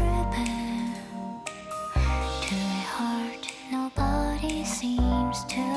tripping. To a heart nobody seems to